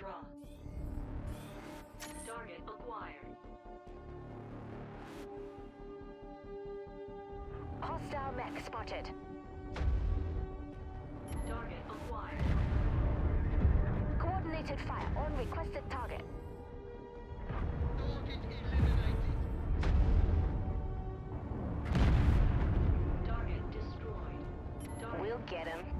Withdraw. Target acquired. Hostile mech spotted. Target acquired. Coordinated fire on requested target. Target eliminated. Target destroyed. Target we'll get him.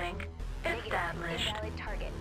link established. Invalid target.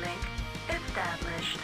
Link established.